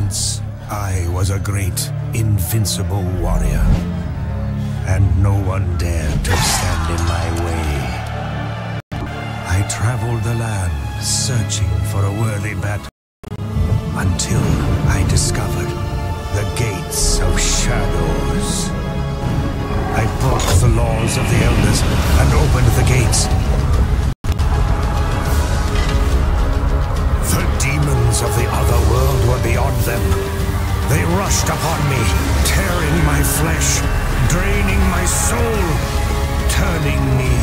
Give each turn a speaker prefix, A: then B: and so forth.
A: Once I was a great, invincible warrior, and no one dared to stand in my way. I traveled the land searching for a worthy battle until I discovered rushed upon me, tearing my flesh, draining my soul, turning me